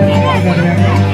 你是我的